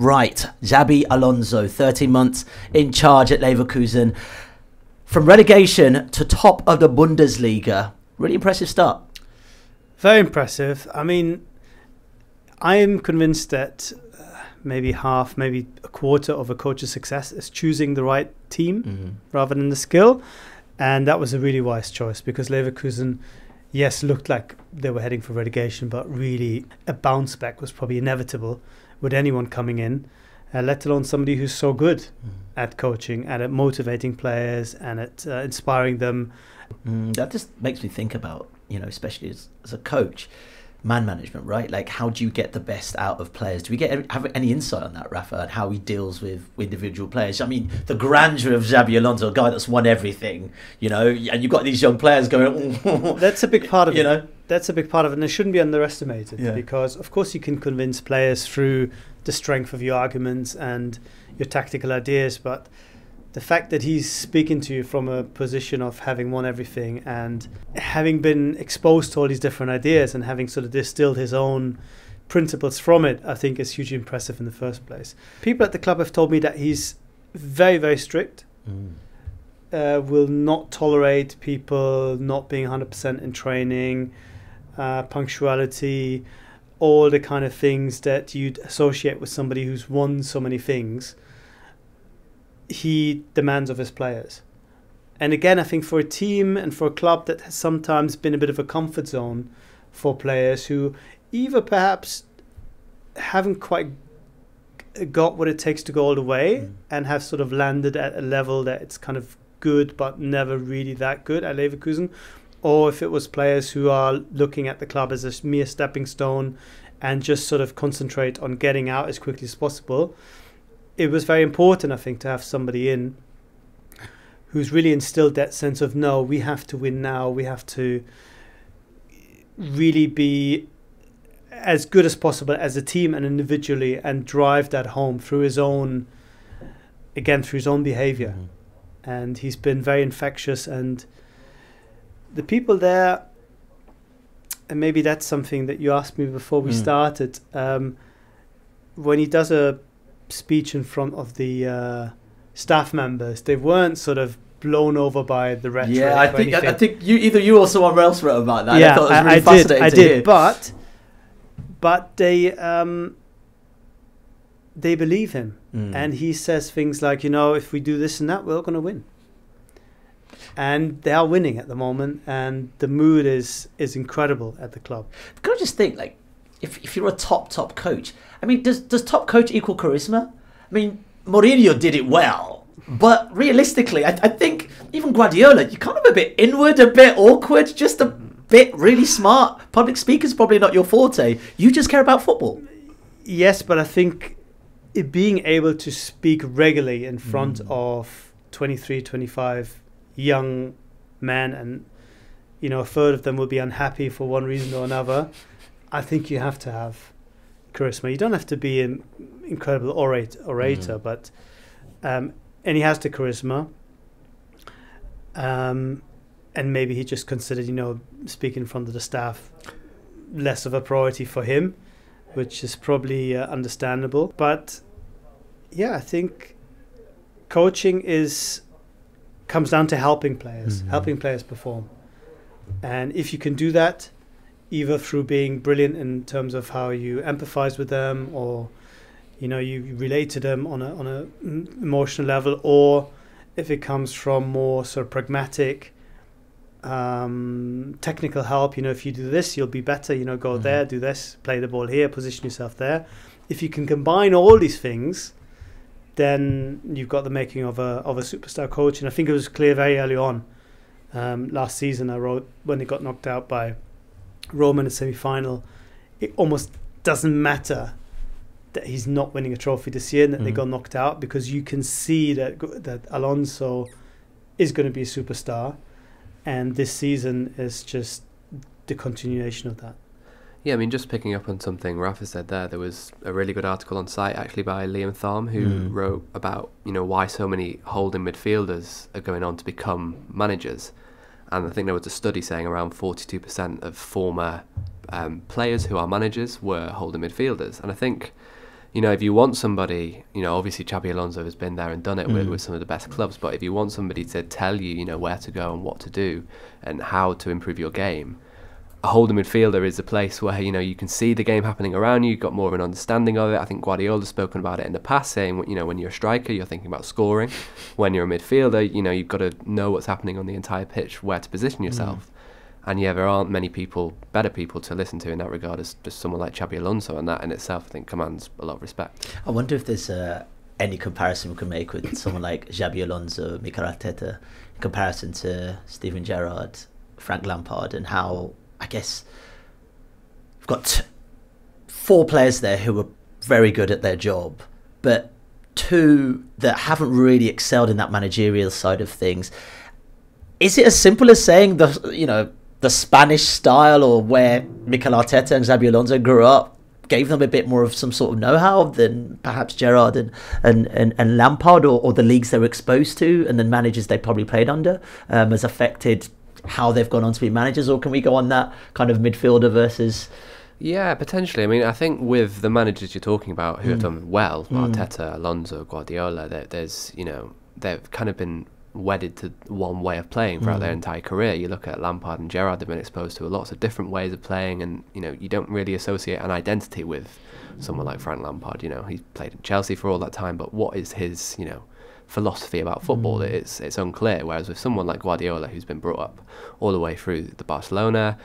Right, Xabi Alonso, 13 months in charge at Leverkusen. From relegation to top of the Bundesliga. Really impressive start. Very impressive. I mean, I am convinced that uh, maybe half, maybe a quarter of a coach's success is choosing the right team mm-hmm. rather than the skill. And that was a really wise choice because Leverkusen, yes, looked like they were heading for relegation, but really a bounce back was probably inevitable with anyone coming in, uh, let alone somebody who's so good mm. at coaching and at motivating players and at uh, inspiring them. Mm, that just makes me think about, you know, especially as, as a coach, man management, right? Like, how do you get the best out of players? Do we get have any insight on that, Rafa, and how he deals with individual players? I mean, the grandeur of Xabi Alonso, a guy that's won everything, you know, and you've got these young players going. that's a big part of you it. know. That's a big part of it, and it shouldn't be underestimated yeah. because, of course, you can convince players through the strength of your arguments and your tactical ideas, but the fact that he's speaking to you from a position of having won everything and having been exposed to all these different ideas and having sort of distilled his own principles from it, I think is hugely impressive in the first place. People at the club have told me that he's very, very strict. Mm. Uh, will not tolerate people not being 100% in training, uh, punctuality, all the kind of things that you'd associate with somebody who's won so many things he demands of his players. And again, I think for a team and for a club that has sometimes been a bit of a comfort zone for players who either perhaps haven't quite got what it takes to go all the way mm. and have sort of landed at a level that it's kind of good but never really that good at Leverkusen, or if it was players who are looking at the club as a mere stepping stone and just sort of concentrate on getting out as quickly as possible it was very important, I think, to have somebody in who's really instilled that sense of no, we have to win now. We have to really be as good as possible as a team and individually, and drive that home through his own, again, through his own behavior. Mm-hmm. And he's been very infectious, and the people there. And maybe that's something that you asked me before we mm. started. Um, when he does a speech in front of the uh, staff members. They weren't sort of blown over by the rhetoric. Yeah, I think I, I, think you either you or someone else wrote about that. Yeah, I, really I did. I did, hear. but but they um, they believe him, mm. and he says things like, you know, if we do this and that, we're going to win. And they are winning at the moment, and the mood is is incredible at the club. Can I just think, like, if if you're a top top coach, I mean, does does top coach equal charisma? I mean, Mourinho did it well, but realistically, I, I think even Guardiola, you're kind of a bit inward, a bit awkward, just a bit really smart. Public speaker's probably not your forte. You just care about football. Yes, but I think being able to speak regularly in front mm. of 23, 25 young men and you know a third of them will be unhappy for one reason or another I think you have to have charisma. You don't have to be an incredible orator, orator mm. but um, and he has the charisma. Um, and maybe he just considered, you know, speaking in front of the staff less of a priority for him, which is probably uh, understandable. But yeah, I think coaching is comes down to helping players, mm-hmm. helping players perform. And if you can do that, either through being brilliant in terms of how you empathize with them or you know you relate to them on a on a emotional level or if it comes from more sort of pragmatic um, technical help you know if you do this you'll be better you know go mm-hmm. there do this play the ball here position yourself there if you can combine all these things then you've got the making of a of a superstar coach and I think it was clear very early on um, last season I wrote when they got knocked out by Roma in a semi final, it almost doesn't matter that he's not winning a trophy this year and that mm. they got knocked out because you can see that that Alonso is going to be a superstar, and this season is just the continuation of that. Yeah, I mean, just picking up on something Rafa said there, there was a really good article on site actually by Liam Tharme who mm. wrote about you know why so many holding midfielders are going on to become managers and I think there was a study saying around 42% of former um, players who are managers were holding midfielders. And I think, you know, if you want somebody, you know, obviously Xabi Alonso has been there and done it with, Mm. with some of the best clubs, but if you want somebody to tell you, you know, where to go and what to do and how to improve your game, a holding midfielder is a place where, you know, you can see the game happening around you, you've got more of an understanding of it. I think Guardiola's spoken about it in the past, saying, you know, when you're a striker, you're thinking about scoring. When you're a midfielder, you know, you've got to know what's happening on the entire pitch, where to position yourself. And yeah, there aren't many people, better people to listen to in that regard as just someone like Xabi Alonso, and that in itself, I think, commands a lot of respect. I wonder if there's uh, any comparison we can make with someone like Xabi Alonso, Mikel Arteta, in comparison to Steven Gerrard, Frank Lampard, and how I guess we've got four players there who are very good at their job, but two that haven't really excelled in that managerial side of things. Is it as simple as saying the you know the Spanish style or where Mikel Arteta and Xabi Alonso grew up gave them a bit more of some sort of know-how than perhaps Gerrard and, and, and, and Lampard or, or the leagues they were exposed to and the managers they probably played under um, has affected how they've gone on to be managers or can we go on that kind of midfielder versus Yeah, potentially. I mean, I think with the managers you're talking about who have hmm. done well, hmm. Arteta, Alonso, Guardiola, there, there's, you know, they've kind of been wedded to one way of playing throughout their hmm. entire career. You look at Lampard and Gerrard, they've been exposed to lots of different ways of playing, and, you know, you don't really associate an identity with someone like Frank Lampard. You know, he's played in Chelsea for all that time, but what is his, you know, philosophy about football? Mm. It's, it's unclear. Whereas with someone like Guardiola, who's been brought up all the way through the Barcelona,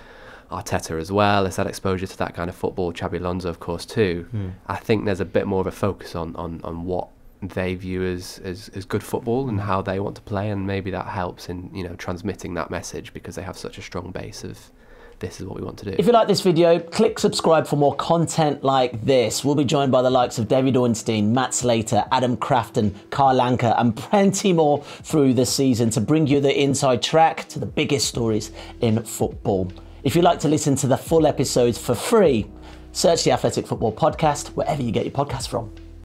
Arteta as well has had exposure to that kind of football. Xabi Alonso, of course, too. Mm. I think there's a bit more of a focus on, on, on what they view as, as, as good football and how they want to play, and maybe that helps in you know transmitting that message because they have such a strong base of this is what we want to do. If you like this video, click subscribe for more content like this. We'll be joined by the likes of David Ornstein, Matt Slater, Adam Crafton, Carl Anka, and plenty more through the season to bring you the inside track to the biggest stories in football. If you'd like to listen to the full episodes for free, search the Athletic Football Podcast wherever you get your podcast from.